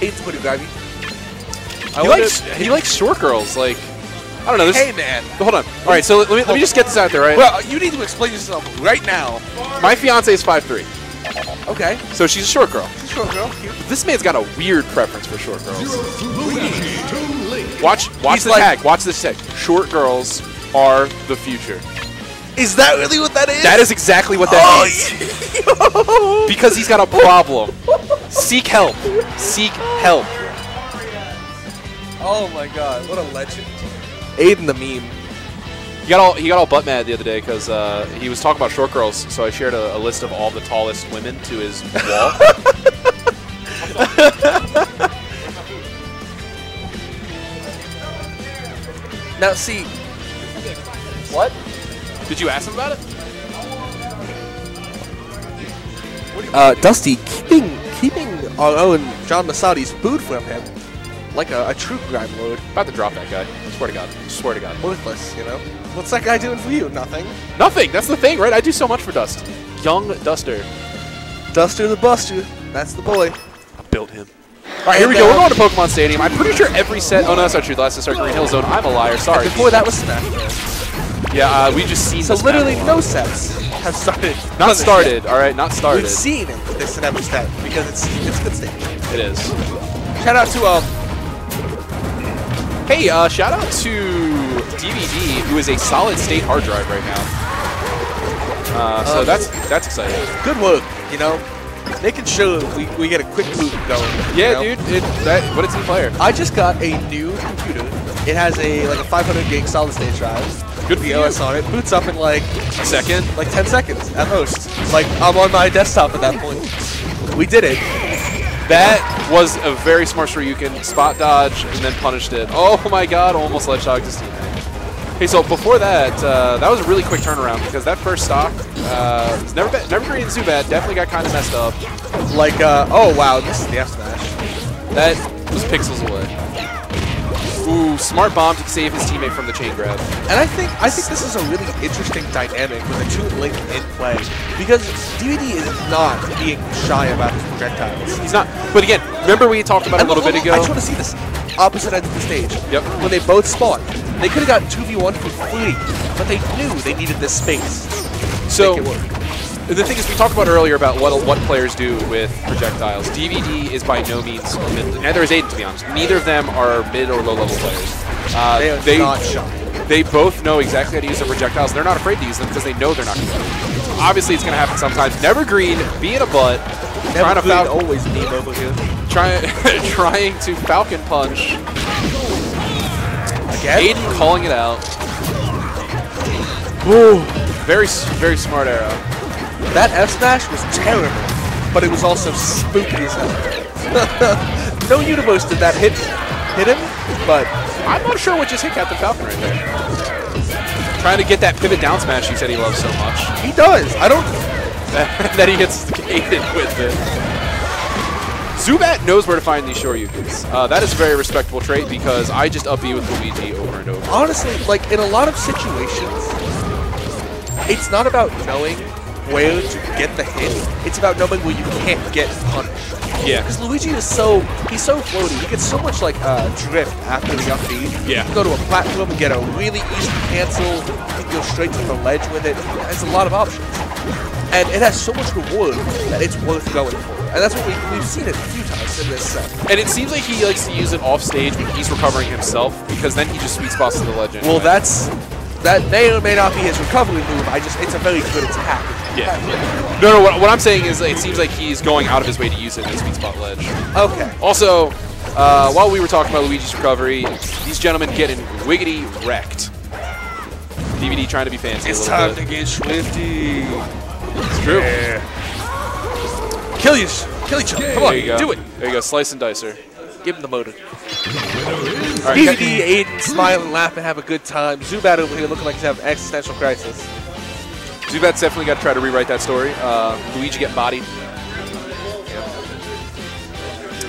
Aidan's pretty grimy. I He wanna- likes he likes short girls. Like I don't know. This, Hey, man. Hold on. All right, so let me let me just get this out there. Right, Well, you need to explain yourself right now. my fiance is 5'3", Okay. so she's a short girl. Sure, girl. Cute. This man's got a weird preference for short girls. Watch watch He's the like- tag. Watch this tag. Short girls are the future. Is that really what that is? That is exactly what that Oh, means. Because he's got a problem. Seek help. Seek help. oh my god, what a legend. Aidan the meme. He got all he got all butt mad the other day because uh, he was talking about short girls. So I shared a, a list of all the tallest women to his wall. Now see, what? Did you ask him about it? uh, Dusty keeping keeping our own John Masadi's food from him, like a, a true grime lord, About to drop that guy. I Swear to God. Swear to God. worthless. You know, what's that guy doing for you? Nothing. Nothing. That's the thing, right? I do so much for Dust. Young Duster. Duster the Buster. That's the boy. Built him. All right, here we go. We're going to Pokemon Stadium. I'm pretty sure every set. Oh no, that's not true. The last set Green Hill Zone. I'm a liar. Sorry. Before that was Smash Bros. Yeah, uh, we just seen. So literally no sets have started. Not started. All right, not started. We've seen it, this in every step because it's it's good stage. It is. Shout out to um Hey, uh, shout out to DVD, who is a solid state hard drive right now. Uh, so Um, that's that's exciting. good work. You know, making sure we, we get a quick loop going. you Yeah, know? dude. It, that what a team player. I just got a new computer. It has a like a 500 gig solid state drive. Good the on it. Boots up in like A second. like 10 seconds at most. Like I'm on my desktop at that point. We did it. That was a very smart Shoryuken. Spot dodge and then punished it. Oh my god, almost ledge dog his teammate. Hey, so before that, uh, that was a really quick turnaround because that first stock, uh, was never Nevergreen Zubat, definitely got kind of messed up. Like uh oh wow, this is the F smash. That was pixels away. Ooh, smart bomb to save his teammate from the chain grab. And I think I think this is a really interesting dynamic with the two Link in play because DVD is not being shy about his projectiles. He's not. But again, remember we talked about it a little bit ago. I just want to see this opposite end of the stage. Yep. When they both spawned, they could have gotten 2v1 for free, but they knew they needed this space. So make it work. The thing is, we talked about earlier about what what players do with projectiles. DVD is by no means mid. Neither is Aidan, to be honest. Neither of them are mid or low level players. Uh, They are they not shy. they both know exactly how to use their projectiles. They're not afraid to use them because they know they're not going to. Obviously, it's going to happen sometimes. Nevergreen, being a butt, trying to Never foul, always meme over here. trying trying to falcon punch. Again? Aidan calling it out. Ooh, very very smart arrow. That F smash was terrible, but it was also spooky as hell. no universe did that hit hit him, but I'm not sure what just hit Captain Falcon right there. Trying to get that pivot down smash he said he loves so much. he does. I don't. that he gets Aidan with it. Zubat knows where to find these Shoryukens. Uh, that is a very respectable trait because I just up B with Luigi over and over. Honestly, like in a lot of situations, it's not about knowing where to get the hit. It's about knowing where you can't get punished. Yeah. Because Luigi is so he's so floaty. He gets so much like uh, drift after the up B. Yeah. You go to a platform and get a really easy cancel. You can go straight to the ledge with it. There's a lot of options. And it has so much reward that it's worth going for. And that's what we, we've seen it a few times in this set. And it seems like he likes to use it off stage when he's recovering himself because then he just sweet spots to the legend. Well, that's that may or may not be his recovery move. I just it's a very good attack. Yeah. No, no, what, what I'm saying is it seems like he's going out of his way to use it in the sweet spot ledge. Okay. Also, uh, while we were talking about Luigi's recovery, these gentlemen getting wiggity wrecked. DVD trying to be fancy It's a time bit. to get swifty. It's true. Yeah. Kill you, kill each other. Come on, There you go. do it. There you go. Slice and dicer. Give him the motor. All right, DVD, Aidan, smile and laugh and have a good time. Zubat over here looking like he's having an existential crisis. Zubat's definitely got to try to rewrite that story. Uh, Luigi getting bodied.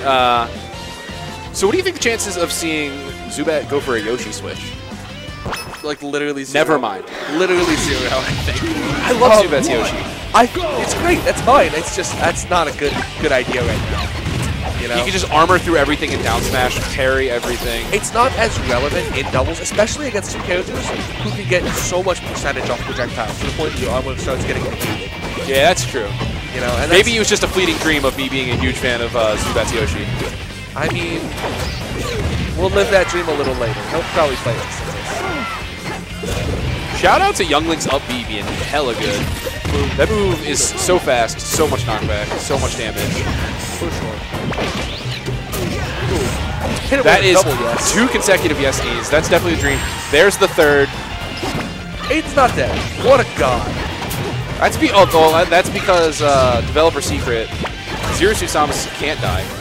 Uh, so what do you think the chances of seeing Zubat go for a Yoshi switch? Like literally zero. Never mind. Literally zero, I think. I love Oh, Zubat's. Yoshi. I it's great. That's fine. It's just that's not a good good idea right now. You know, He can just armor through everything and down smash, parry everything. it's not as relevant in doubles, especially against two characters who can get so much percentage off projectiles to the point that your armor starts getting depleted. Yeah, that's true. You know, and Maybe it was just a fleeting dream of me being a huge fan of uh, Zubatsu Yoshi. I mean, we'll live that dream a little later. He'll probably play it. Shout out to Youngling's up B being hella good. That move is so fast, so much knockback, so much damage. For sure. Hit it That is yes. two consecutive yes knees. That's definitely a dream. There's the third. Eight's not dead. What a god. That's be oh, that's because uh, developer secret Zero Suit Samus can't die.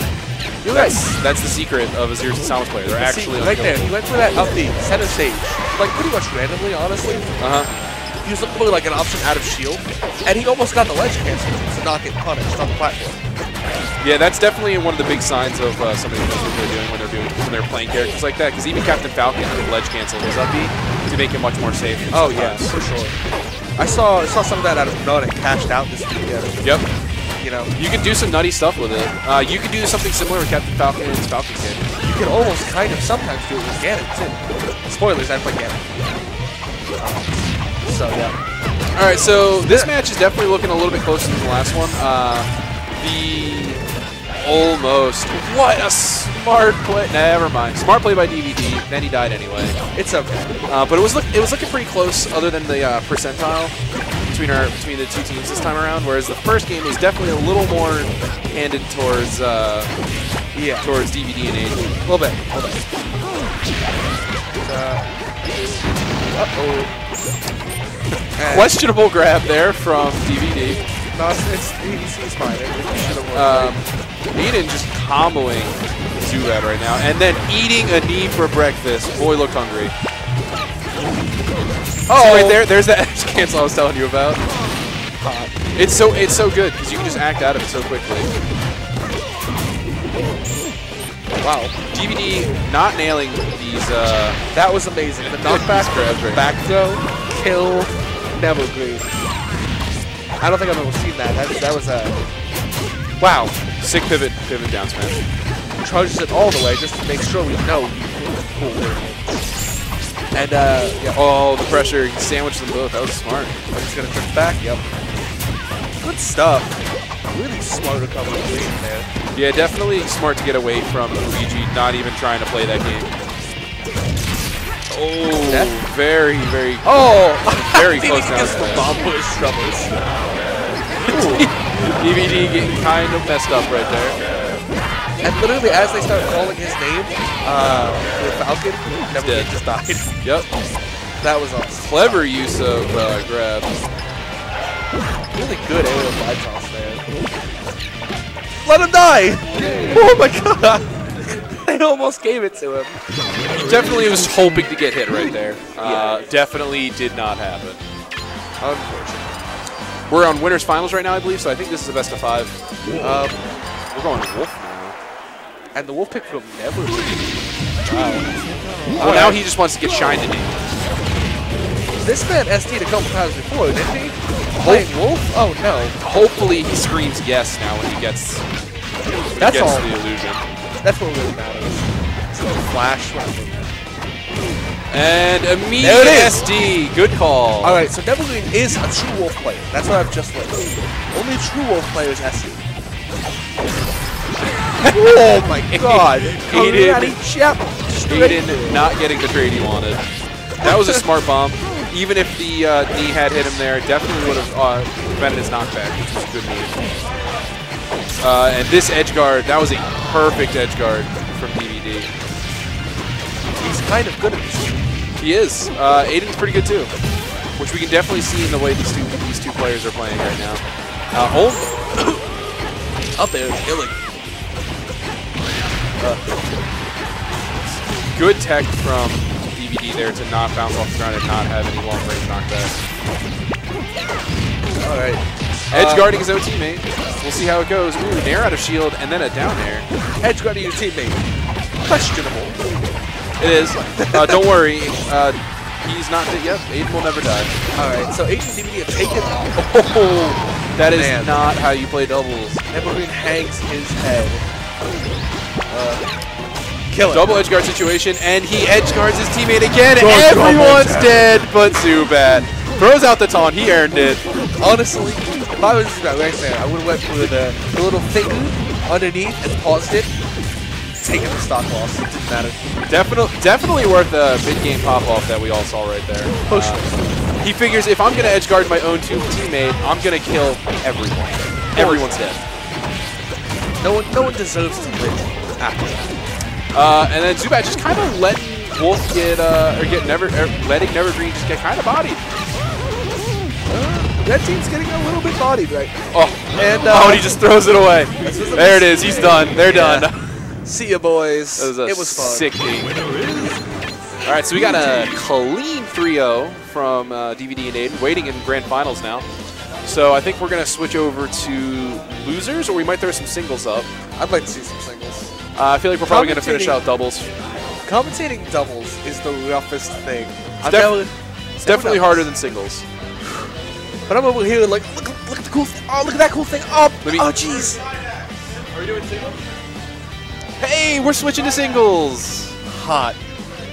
You're right. That's that's the secret of a Zero Suit Samus player. They're actually right there. He went for that up the center stage, like pretty much randomly, honestly. Uh huh. He was looking for like an option out of shield, and he almost got the ledge cancel to not get punished on the platform. Yeah, that's definitely one of the big signs of uh, somebody knows what they're doing when they're doing when they're playing characters like that. Because even Captain Falcon could ledge cancel his up to make him much more safe. Oh yeah, for sure. I saw saw some of that out of Nut and cashed out this weekend. Yep. You know, You can do some nutty stuff with it. Uh, you could do something similar with Captain Falcon and Falcon Kick. you can almost kind of sometimes do it with Ganon too. Spoilers, I play Ganon. So yeah. All right, so this match is definitely looking a little bit closer than the last one. Uh, the almost what a smart play. Never mind. Smart play by DVD. Then he died anyway. It's okay. Uh, but it was look it was looking pretty close, other than the uh, percentile between our between the two teams this time around. Whereas the first game was definitely a little more handed towards uh, Yeah. towards DVD and AD. A little bit. A little bit. Uh oh. Questionable grab there from DVD. No, it's, it's he's, fine. It, it should Um. Eden just comboing Zubat right now, and then eating a knee for breakfast. Boy, looked hungry. Oh, right there, there's that edge cancel I was telling you about. It's so it's so good because you can just act out of it so quickly. Wow. DVD not nailing these. Uh, That was amazing. The knockback, right back throw, kill, never green. I don't think I've ever seen that. That, that was a wow, sick pivot, pivot down smash. charges it all the way just to make sure we know cool. And uh, yeah, Oh, the pressure! He sandwiched them both. That was smart. he's gonna turn back. Yep. Good stuff. Really smart recovery game there. Yeah, definitely smart to get away from Luigi not even trying to play that game. Oh, That- very, very. Oh, Very close down gets to the bomb push troubles. DVD getting kind of messed up right there. And literally, as they start calling his name, uh, the Falcon, just died. Yep. that was awesome. Clever use of uh, grab. Really good aerial glide toss there. Let him die! Oh my god! they almost gave it to him. Definitely was hoping to get hit right there. Uh, Definitely did not happen. Unfortunately. We're on winners finals right now, I believe, so I think this is a best of five. Um, We're going Wolf. And the wolf pick from never. Well, oh. oh, now he just wants to get shined in. This man SD'd a couple times before, didn't he? Playing wolf? Oh no. Hopefully he screams yes now when he gets, That's gets all. the illusion. That's what really matters. It's a flash weapon. And immediate There it is. SD. Good call. All right, so Nevergreen is a true wolf player. That's what I've just learned. Only true wolf players SD. Oh my god! Aidan- Karate Aidan not getting the trade he wanted. That was a smart bomb. Even if the uh, knee had hit him there, definitely would have uh, prevented his knockback, which was good move. Uh, and this edge guard, that was a perfect edge guard from DVD. He's kind of good at this. He is. Uh, Aidan's pretty good too, which we can definitely see in the way these two these two players are playing right now. Uh, oh, Up there, killing. Good tech from DVD there to not bounce off the ground and not have any long range knockback. All right. Edge guarding his own teammate. We'll see how it goes. Ooh, an air out of shield and then a down air. Edge guarding your teammate. Questionable. It is. Uh, don't worry. Uh, he's not dead. Yep, Aidan will never die. All right, so Aidan DVD have taken. Oh, that is Man. not how you play doubles. Nevergreen hangs his head. Uh, kill it. Double edge guard situation, and he edge guards his teammate again. Go Everyone's dead, but Zubat throws out the taunt. He earned it. Honestly, if I was Zubat right there, I would have went for the, the little thing underneath and paused it. Taking the stock loss. It didn't matter. Definitely, definitely worth the mid-game pop-off that we all saw right there. Push. Uh, he figures if I'm gonna edge guard my own teammate, I'm gonna kill everyone. Everyone's dead. No one, no one deserves to live. Uh, and then Zubat just kind of letting Wolf get, uh, or get Never, er, letting Nevergreen just get kind of bodied. Uh, that team's getting a little bit bodied right Oh, And, oh, uh, and he just throws it away. This was a There it is. He's done. They're Yeah. done. See ya, boys. Was it was fun. sick game. All right, so we got a clean 3-0 from uh, DVD and Aidan, waiting in grand finals now. So I think we're going to switch over to losers, or we might throw some singles up. I'd like to see some singles. Uh, I feel like we're probably going to finish out doubles. Commentating doubles is the roughest thing. I've def- never- It's definitely knows? harder than singles. But I'm over here like, look, look at the cool thing. Oh, look at that cool thing. Oh, Let me- oh, jeez. Are we doing singles? Hey, we're switching to singles. Hot.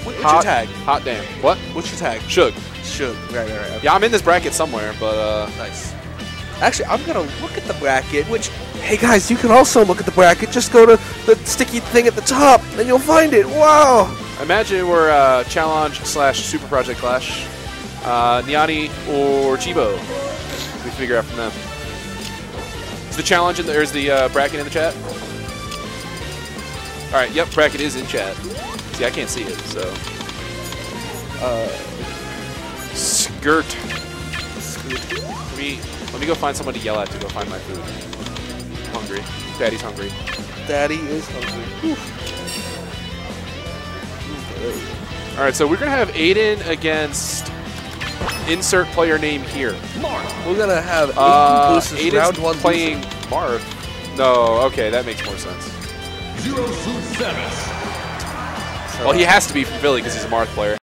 What's Hot, your tag? Hot damn. What? What's your tag? Shug. Should. Right, right, right. Okay. Yeah, I'm in this bracket somewhere, but uh, Nice. Actually, I'm gonna look at the bracket. Which, hey guys, you can also look at the bracket. Just go to the sticky thing at the top, and you'll find it. Wow. imagine we're uh, challenge slash super project clash. Uh, Niani or Chibo. We figure out from them. Is the challenge in the, or is the uh, bracket in the chat? All right. Yep, bracket is in chat. See, I can't see it, so. Uh, Skirt. Let me let me go find someone to yell at to go find my food. I'm hungry. Daddy's hungry. Daddy is hungry. All right, so we're gonna have Aidan against insert player name here. We're gonna have Aidan Uh, Aidan's round one playing loser. Marth. No, okay, that makes more sense. Zero Suit Samus. Well, he has to be from Philly because he's a Marth player.